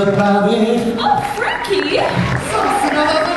everybody. Oh, Frankie!